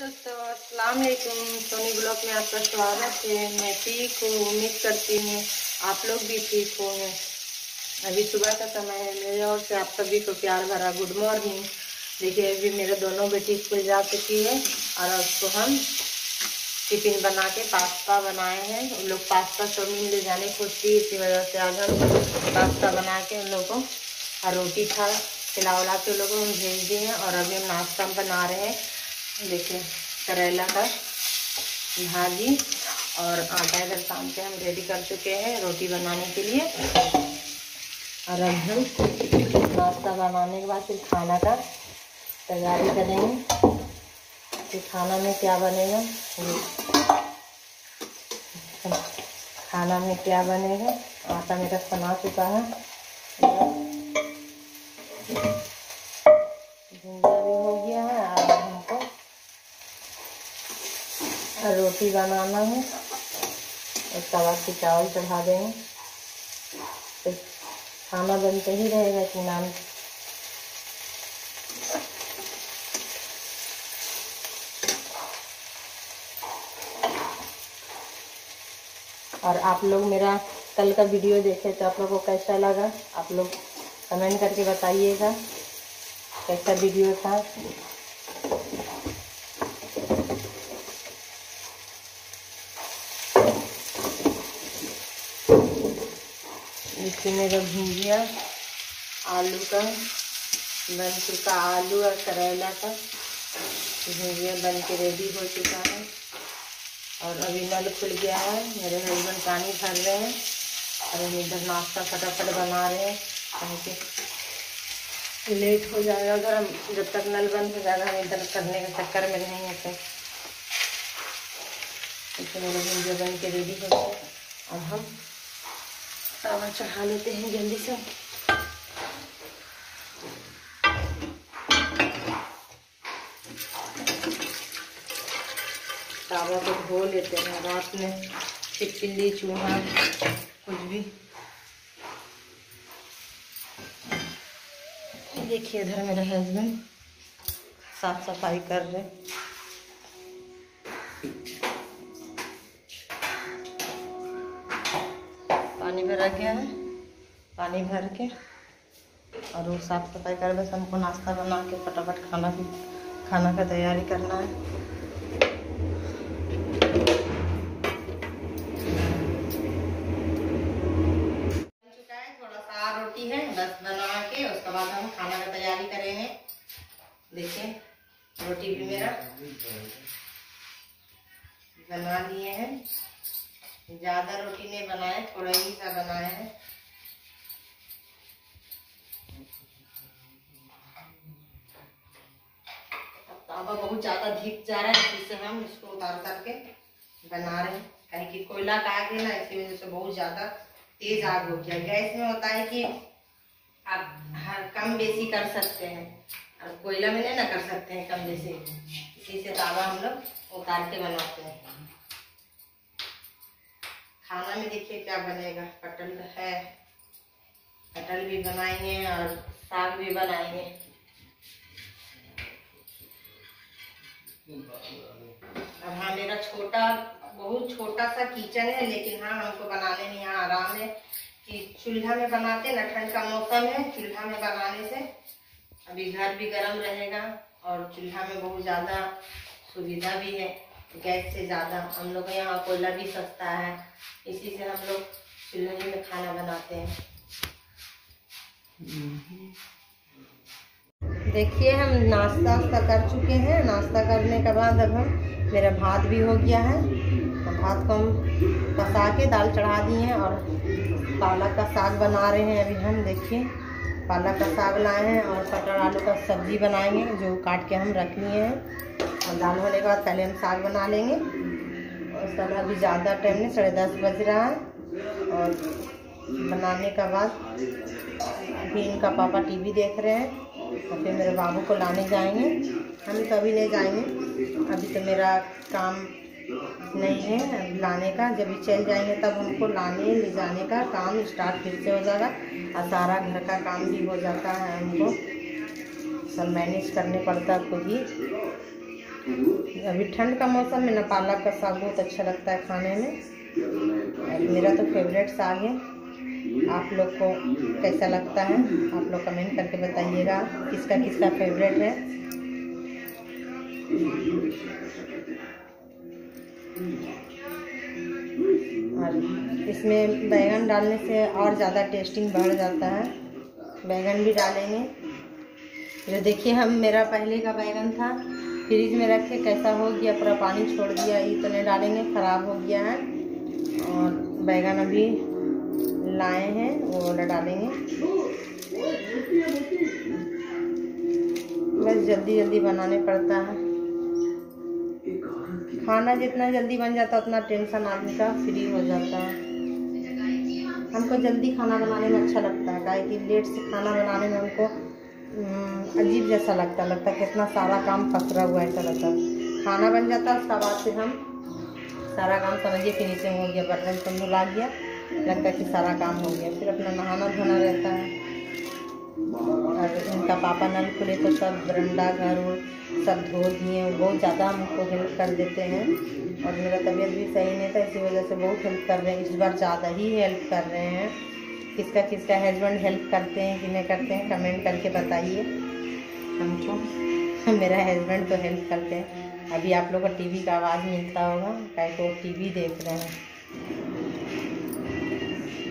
दोस्तों अस्सलाम वालेकुम, सोनी ब्लॉग में आपका स्वागत है। मैं ठीक हूँ, उम्मीद करती हूँ आप लोग भी ठीक होंगे। अभी सुबह का समय है, मेरे और से आप सभी को प्यार भरा गुड मॉर्निंग। देखिए, अभी मेरे दोनों बेटी स्कूल जा चुकी है और उसको हम टिफ़िन बना के पास्ता बनाए हैं। उन लोग पास्ता चाउमीन ले जाने है इसी वजह से आज हम पास्ता बना के उन लोगों को रोटी खा खिला उला के लोगों को हम भेज दिए हैं और अभी हम नाश्ता बना रहे हैं। देखिए, करेला का भाजी और आटा इधर शाम के हम रेडी कर चुके हैं रोटी बनाने के लिए। और अब हम नाश्ता बनाने के बाद फिर खाना का तैयारी करेंगे। फिर खाना में क्या बनेगा? खाना में क्या बनेगा? आटा मेरा बना चुका है भुंजा भी हो गया है और हमको रोटी बनाना है। उसके बाद फिर चावल चढ़ा देंगे। तो खाना बनते ही रहेगा कि नाम। और आप लोग मेरा कल का वीडियो देखे तो आप लोग को कैसा लगा? आप लोग कमेंट करके बताइएगा। कैसा वीडियो था? इसमें मेरा भुजिया आलू का बन चुका आलू और करेला का भुजिया बन के रेडी हो चुका है। और अभी नल खुल गया है, मेरे हस्बैंड पानी भर रहे हैं और हम इधर नाश्ता फटाफट बना रहे हैं क्योंकि लेट हो जाएगा अगर हम, जब तक नल बंद हो जाएगा, हम इधर करने के चक्कर में रहेंगे तो। इसलिए मेरा भुजिया बन के रेडी हो गया अब हम तावा चढ़ा लेते हैं जल्दी से। तावा को धो लेते हैं, रात में चिपकिली चूहा, कुछ भी। देखिए, इधर मेरे हस्बैंड साफ़ सफ़ाई कर रहे। भरा गया है, पानी भर के, और वो साफ़ सफ़ाई कर बस हमको नाश्ता बना के फटाफट खाना भी खाना का तैयारी करना है। ज़्यादा रोटी नहीं बनाए, थोड़ा ही सा बनाए। तावा बहुत ज़्यादा धिक जा रहा है जिससे हम इसको उतार करके बना रहे हैं। कहीं कि कोयला का आग है ना, इसकी वजह से बहुत ज़्यादा तेज आग हो गया। गैस में होता है कि आप हर कम बेसी कर सकते हैं। और कोयला में नहीं ना कर सकते हैं कम बेसी। इसी से तावा हम लोग उतार के बनाते हैं। खाना में देखिए क्या बनेगा। कटल है कटल भी बनाएँगे और साग भी बनाएँगे। अब हाँ मेरा छोटा, बहुत छोटा सा किचन है, लेकिन हाँ हमको बनाने में यहाँ आराम है कि चूल्हा में बनाते ना ठंड का मौसम है, चूल्हा में बनाने से अभी घर भी गर्म रहेगा और चूल्हा में बहुत ज़्यादा सुविधा भी है। गैस से ज़्यादा। हम लोग यहाँ कोयला भी सस्ता है। इसी से हम लोग चूल्हे में खाना बनाते हैं। देखिए, हम नाश्ता वास्ता कर चुके हैं। नाश्ता करने के बाद अब हम, मेरा भात भी हो गया है। तो भात को हम पसा के दाल चढ़ा दिए हैं और पालक का साग बना रहे हैं अभी हम, देखिए। पालक का साग लाए हैं और पटर आलू का सब्ज़ी बनाएँगे, जो काट के हम रख लिए हैं। और दाल होने के बाद पहले हम साग बना लेंगे। और समय अभी ज़्यादा टाइम नहीं, साढ़े दस बज रहा है। और बनाने के बाद अभी इनका पापा टीवी देख रहे हैं। और फिर मेरे बाबू को लाने जाएँगे। हम तो अभी नहीं जाएँगे। अभी तो मेरा काम नहीं है लाने का। जब भी चल जाएँगे तब हमको लाने, ले जाने का काम स्टार्ट फिर से हो जाएगा। और सारा घर का काम भी हो जाता है हमको सब मैनेज करने पड़ता खुद ही। अभी ठंड का मौसम में ना पालक का साग बहुत अच्छा लगता है खाने में। और मेरा तो फेवरेट साग है। आप लोग को कैसा लगता है? आप लोग कमेंट करके बताइएगा किसका किसका फेवरेट है। और इसमें बैंगन डालने से और ज़्यादा टेस्टिंग बढ़ जाता है। बैंगन भी डालेंगे। जो देखिए हम, मेरा पहले का बैंगन था। फ्रिज में रखे, कैसा हो गया, पूरा पानी छोड़ दिया, इतने डालेंगे, ख़राब हो गया है। और बैगन अभी लाए हैं, वो वाला डालेंगे। बस जल्दी जल्दी बनाने पड़ता है। खाना जितना जल्दी बन जाता है उतना टेंशन आदमी का फ्री हो जाता है। हमको जल्दी खाना बनाने में अच्छा लगता है। काहे कि लेट से खाना बनाने में हमको अजीब जैसा लगता लगता कितना सारा काम पसरा हुआ ऐसा लगता। खाना बन जाता उसका बाद फिर हम सारा काम समझिए फिनिशिंग हो गया, बर्तन सब धुला गया, लगता है कि सारा काम हो गया। फिर अपना नहाना धोना रहता है। और उनका पापा नल खुले तो सब बरंडा घर सब धो दिए बहुत ज़्यादा हमको हेल्प कर देते हैं। और मेरा तबीयत भी सही नहीं था, इसी वजह से बहुत हेल्प कर रहे हैं, इस बार ज़्यादा ही हेल्प कर रहे हैं। किसका किसका हस्बैंड हेल्प करते हैं कि नहीं करते हैं कमेंट करके बताइए। हमको मेरा हस्बैंड तो हेल्प करते हैं। अभी आप लोग को टीवी का आवाज़ मिलता होगा, कहीं तो टीवी देख रहे हैं।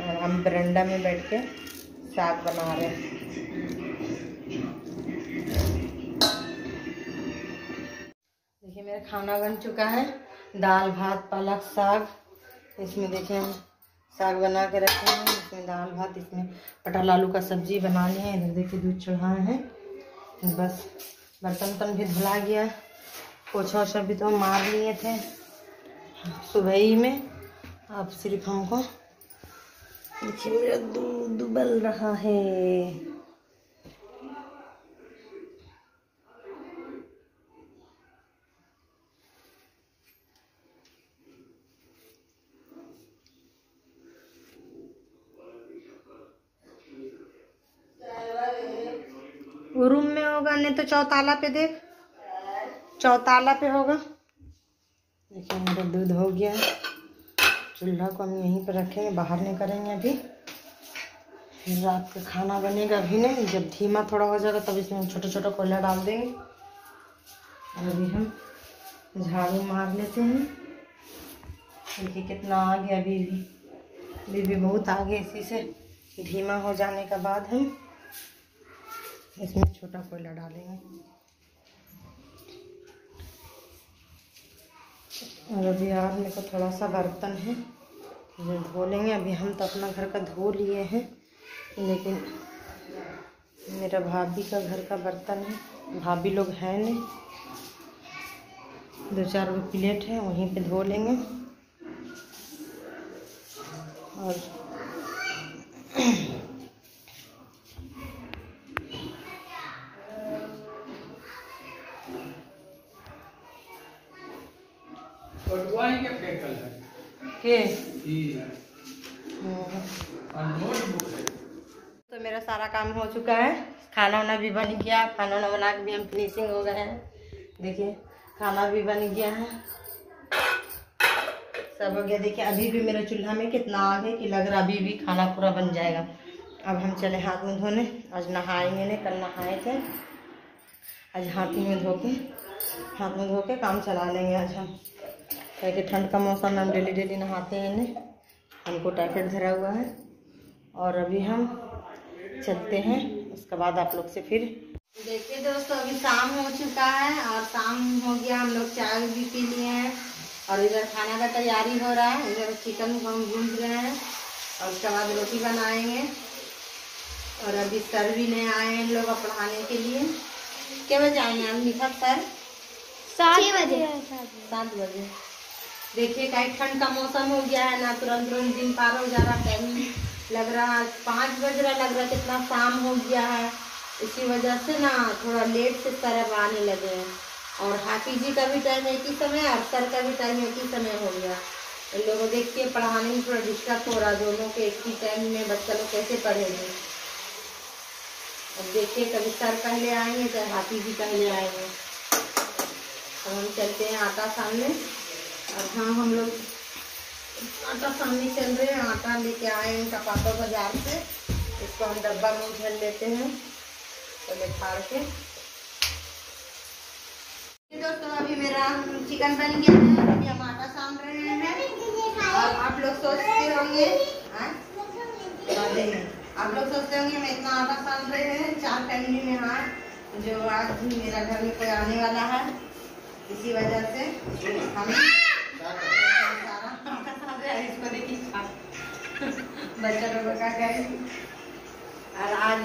और हम बरंडा में बैठ के साग बना रहे हैं। देखिए, मेरा खाना बन चुका है। दाल, भात, पालक, साग। इसमें देखिए हम साग बना के रखे हैं इसमें दाल, भात, इसमें पटल आलू का सब्ज़ी बना लिए हैं। इधर देखिए दूध चढ़ाए हैं। बस बर्तन वर्तन भी धुला गया। पोछा ओछा भी तो मार लिए थे। सुबह ही में अब सिर्फ़ हमको देखिए, मेरा दूध उबल रहा है। नहीं तो चौताला पे देख चौताला पे होगा। देखिए मेरा दूध हो गया चूल्हा को हम यहीं पर रखेंगे, बाहर नहीं करेंगे अभी। फिर रात का खाना बनेगा अभी नहीं, जब धीमा थोड़ा हो जाएगा तब इसमें छोटा छोटा कोयला डाल देंगे। अभी हम झाड़ू मार लेते हैं। देखिए कितना अभी भी अभी भी बहुत आगे इसी से धीमा हो जाने के बाद हम इसमें छोटा कोयला डालेंगे। और अभी यार मेरे को थोड़ा सा बर्तन है जो धो लेंगे। अभी हम तो अपना घर का धो लिए हैं, लेकिन मेरा भाभी का घर का बर्तन है। भाभी लोग हैं नहीं। दो चार प्लेट है, वहीं पे धो लेंगे। और के? तो मेरा सारा काम हो चुका है। खाना वाना भी बन गया। खाना वाना बना के भी हम फिनिशिंग हो गए हैं। देखिए खाना भी बन गया है। सब हो गया। देखिए अभी भी मेरा चूल्हा में कितना आग है कि लग रहा अभी भी खाना पूरा बन जाएगा। अब हम चले हाथ में धोने। आज नहाएँगे नहीं कल नहाए थे। आज हाथ में धो के हाथ में धो के काम चला लेंगे आज हम। कि ठंड का मौसम में हम डेली डेली नहाते हैं इन्हें। हमको टाइफाइड धरा हुआ है। और अभी हम चलते हैं उसके बाद आप लोग से फिर। देखिए दोस्तों अभी शाम हो चुका है और शाम हो गया हम लोग चाय भी पी लिए हैं। और इधर खाना का तैयारी हो रहा है। इधर चिकन को हम भून रहे हैं और उसके बाद रोटी बनाएँगे। और अभी सर भी नहीं आए हैं लोग पढ़ाने के लिए। क्या बजे आएँगे हम निखत सर? सात बजे। सात बजे। देखिए कहीं ठंड का मौसम हो गया है ना, तुरंत तुरंत दिन पार हो जा रहा टाइम लग रहा है पाँच बज रहा लग रहा कितना शाम हो गया है। इसी वजह से ना थोड़ा लेट से तरफ़ आने लगे हैं। और हाफी जी का भी टाइम एक ही समय और सर का भी टाइम एक ही समय हो गया। इन लोगों को देख के पढ़ाने में थोड़ा डिस्टर्ब हो रहा दोनों के एक ही टाइम में बच्चा लोग कैसे पढ़ेंगे। अब देखिए, कभी सर पहले आएँगे चाहे हाफी जी पहले आएँगे। हम चलते हैं आटा सामने। और हाँ हम लोग आटा सामने चल रहे हैं, आटा लेके आए हैं चपातों बाज़ार से। इसको हम डब्बा में उझल लेते हैं, पहले फाड़ के। दोस्तों, अभी मेरा चिकन बन गया है, अभी हम आटा सान रहे हैं। और आप लोग सोचते होंगे हाँ? आप लोग सोचते होंगे, मैं इतना आटा सान रहे हैं, चार फैमिली में हाँ जो आज मेरा घर में कोई आने वाला है, इसी वजह से हम बच्चा लोगों का क्या है और आज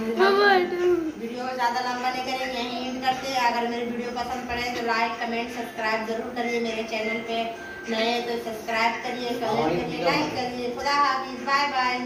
वीडियो ज़्यादा लंबा नहीं करेंगे यहीं एंड करते हैं। अगर मेरी वीडियो पसंद पड़े तो लाइक कमेंट सब्सक्राइब ज़रूर करिए मेरे चैनल पे। नए तो सब्सक्राइब करिए कमेंट करिए लाइक करिए। खुदा हाफिज। Bye bye